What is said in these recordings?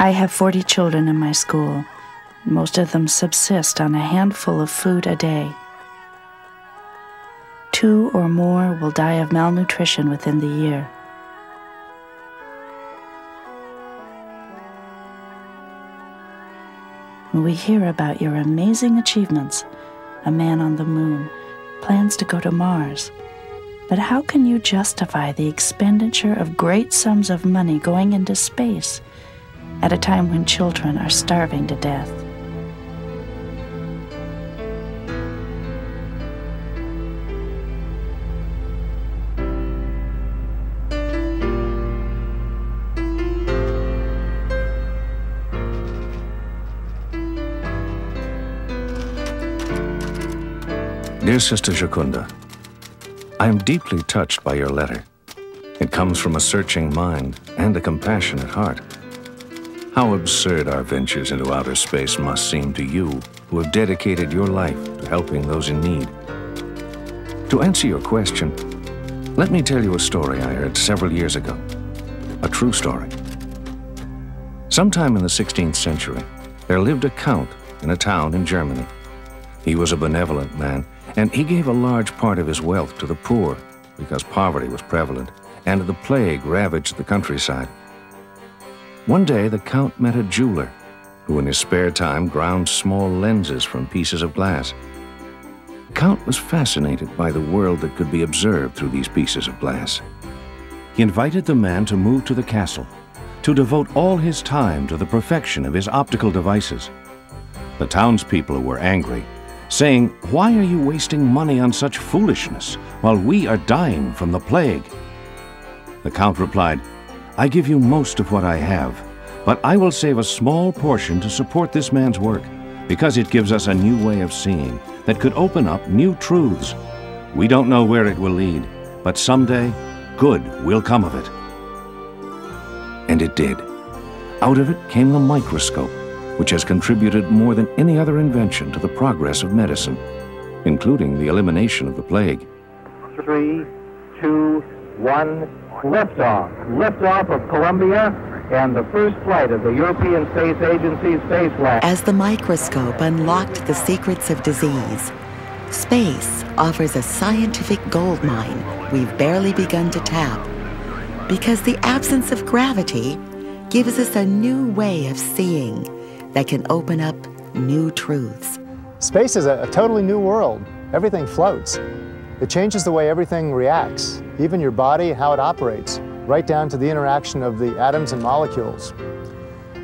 I have 40 children in my school. Most of them subsist on a handful of food a day. Two or more will die of malnutrition within the year. When We hear about your amazing achievements. A man on the moon plans to go to Mars. But how can you justify the expenditure of great sums of money going into space at a time when children are starving to death? Dear Sister Jucunda, I am deeply touched by your letter. It comes from a searching mind and a compassionate heart. How absurd our ventures into outer space must seem to you who have dedicated your life to helping those in need. To answer your question, let me tell you a story I heard several years ago. A true story. Sometime in the 16th century, there lived a count in a town in Germany. He was a benevolent man and he gave a large part of his wealth to the poor because poverty was prevalent and the plague ravaged the countryside. One day, the Count met a jeweler who, in his spare time, ground small lenses from pieces of glass. The Count was fascinated by the world that could be observed through these pieces of glass. He invited the man to move to the castle, to devote all his time to the perfection of his optical devices. The townspeople were angry saying, Why are you wasting money on such foolishness while we are dying from the plague? The Count replied, I give you most of what I have, but I will save a small portion to support this man's work, because it gives us a new way of seeing that could open up new truths. We don't know where it will lead, but someday good will come of it. And it did. Out of it came the microscope which has contributed more than any other invention to the progress of medicine, including the elimination of the plague. Three, two, one, liftoff. Liftoff of Columbia and the first flight of the European Space Agency's Space Lab. As the microscope unlocked the secrets of disease, space offers a scientific gold mine we've barely begun to tap. Because the absence of gravity gives us a new way of seeing that can open up new truths. Space is a, a totally new world. Everything floats. It changes the way everything reacts, even your body, how it operates, right down to the interaction of the atoms and molecules.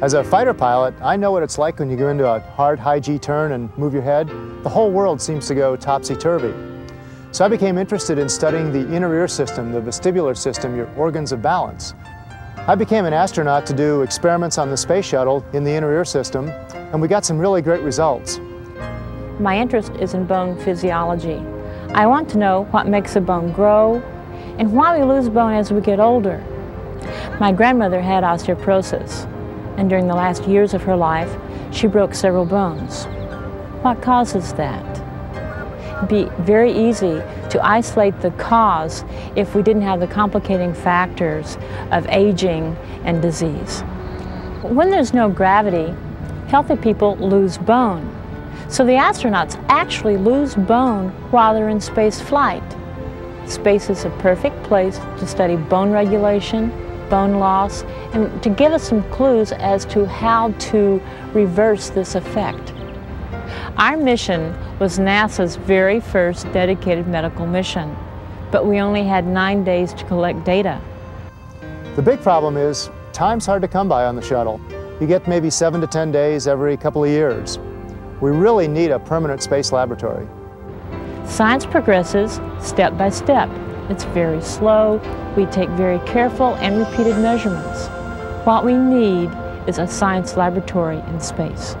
As a fighter pilot, I know what it's like when you go into a hard high G turn and move your head. The whole world seems to go topsy-turvy. So I became interested in studying the inner ear system, the vestibular system, your organs of balance. I became an astronaut to do experiments on the space shuttle in the inner ear system, and we got some really great results. My interest is in bone physiology. I want to know what makes a bone grow and why we lose bone as we get older. My grandmother had osteoporosis, and during the last years of her life, she broke several bones. What causes that? It'd be very easy to isolate the cause if we didn't have the complicating factors of aging and disease. When there's no gravity, healthy people lose bone. So the astronauts actually lose bone while they're in space flight. Space is a perfect place to study bone regulation, bone loss, and to give us some clues as to how to reverse this effect. Our mission was NASA's very first dedicated medical mission, but we only had nine days to collect data. The big problem is time's hard to come by on the shuttle. You get maybe seven to 10 days every couple of years. We really need a permanent space laboratory. Science progresses step by step. It's very slow. We take very careful and repeated measurements. What we need is a science laboratory in space.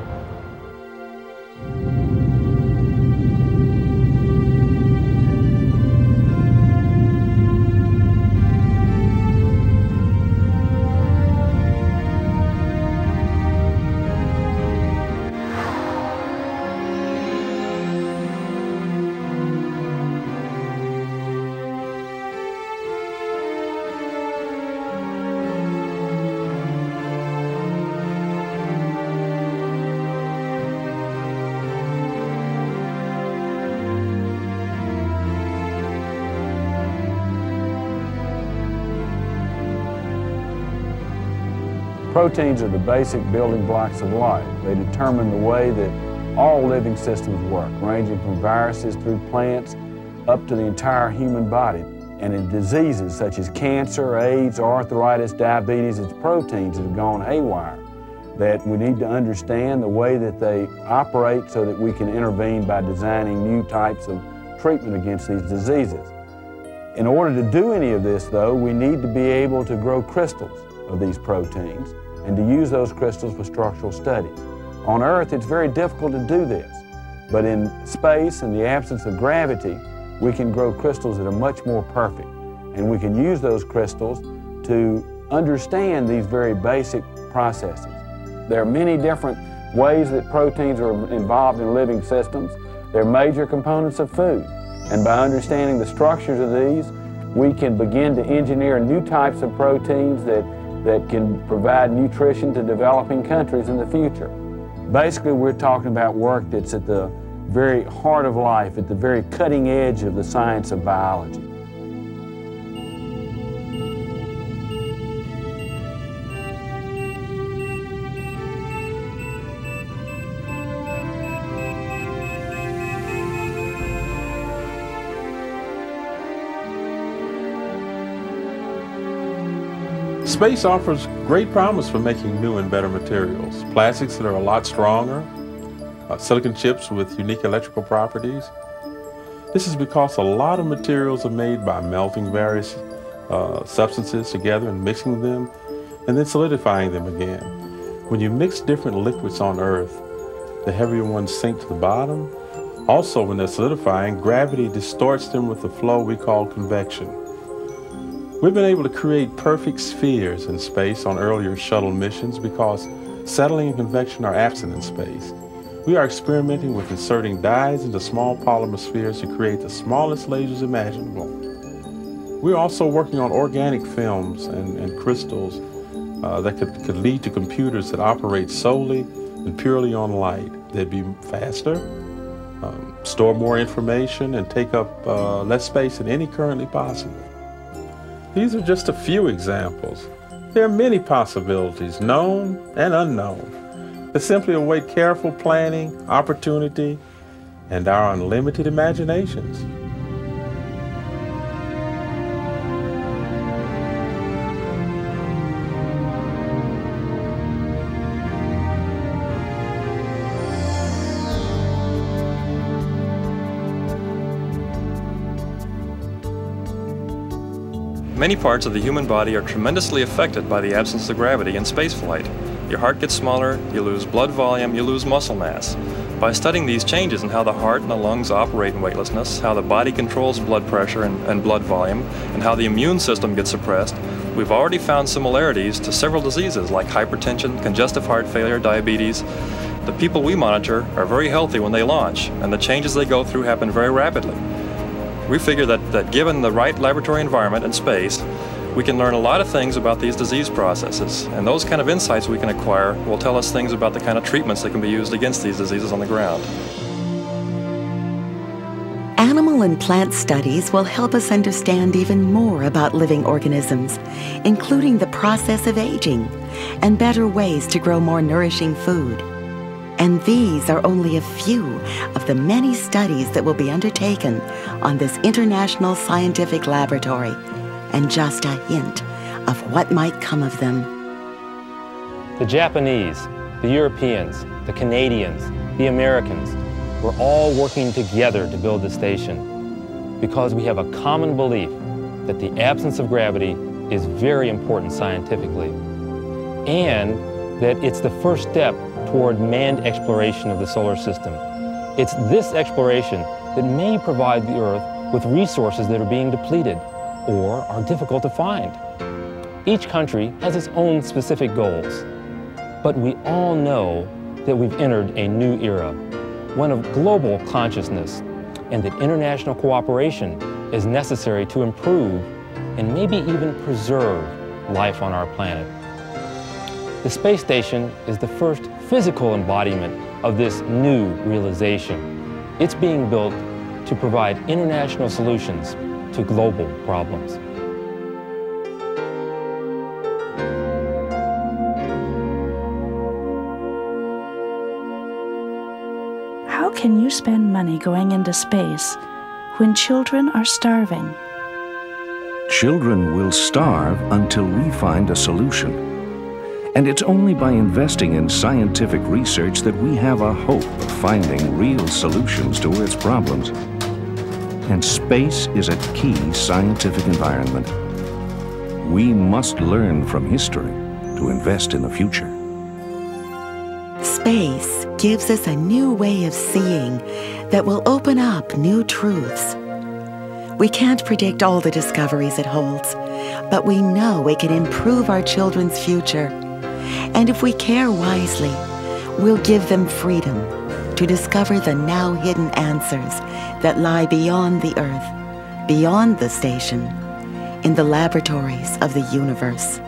Proteins are the basic building blocks of life. They determine the way that all living systems work, ranging from viruses through plants up to the entire human body. And in diseases such as cancer, AIDS, arthritis, diabetes, it's proteins that have gone haywire that we need to understand the way that they operate so that we can intervene by designing new types of treatment against these diseases. In order to do any of this, though, we need to be able to grow crystals of these proteins and to use those crystals for structural studies. On Earth, it's very difficult to do this, but in space, in the absence of gravity, we can grow crystals that are much more perfect, and we can use those crystals to understand these very basic processes. There are many different ways that proteins are involved in living systems. They're major components of food. And by understanding the structures of these, we can begin to engineer new types of proteins that, that can provide nutrition to developing countries in the future. Basically, we're talking about work that's at the very heart of life, at the very cutting edge of the science of biology. Space offers great promise for making new and better materials. Plastics that are a lot stronger, uh, silicon chips with unique electrical properties. This is because a lot of materials are made by melting various uh, substances together and mixing them and then solidifying them again. When you mix different liquids on Earth, the heavier ones sink to the bottom. Also, when they're solidifying, gravity distorts them with the flow we call convection. We've been able to create perfect spheres in space on earlier shuttle missions because settling and convection are absent in space. We are experimenting with inserting dyes into small polymer spheres to create the smallest lasers imaginable. We're also working on organic films and, and crystals uh, that could, could lead to computers that operate solely and purely on light. They'd be faster, um, store more information, and take up uh, less space than any currently possible. These are just a few examples. There are many possibilities, known and unknown, that simply await careful planning, opportunity, and our unlimited imaginations. Many parts of the human body are tremendously affected by the absence of gravity in spaceflight. Your heart gets smaller, you lose blood volume, you lose muscle mass. By studying these changes in how the heart and the lungs operate in weightlessness, how the body controls blood pressure and, and blood volume, and how the immune system gets suppressed, we've already found similarities to several diseases like hypertension, congestive heart failure, diabetes. The people we monitor are very healthy when they launch, and the changes they go through happen very rapidly. We figure that, that given the right laboratory environment and space, we can learn a lot of things about these disease processes. And those kind of insights we can acquire will tell us things about the kind of treatments that can be used against these diseases on the ground. Animal and plant studies will help us understand even more about living organisms, including the process of aging and better ways to grow more nourishing food. And these are only a few of the many studies that will be undertaken on this international scientific laboratory, and just a hint of what might come of them. The Japanese, the Europeans, the Canadians, the Americans, we're all working together to build the station because we have a common belief that the absence of gravity is very important scientifically and that it's the first step toward manned exploration of the solar system. It's this exploration that may provide the Earth with resources that are being depleted or are difficult to find. Each country has its own specific goals, but we all know that we've entered a new era, one of global consciousness, and that international cooperation is necessary to improve and maybe even preserve life on our planet. The space station is the first physical embodiment of this new realization. It's being built to provide international solutions to global problems. How can you spend money going into space when children are starving? Children will starve until we find a solution. And it's only by investing in scientific research that we have a hope of finding real solutions to Earth's problems. And space is a key scientific environment. We must learn from history to invest in the future. Space gives us a new way of seeing that will open up new truths. We can't predict all the discoveries it holds, but we know it can improve our children's future. And if we care wisely, we'll give them freedom to discover the now hidden answers that lie beyond the Earth, beyond the station, in the laboratories of the universe.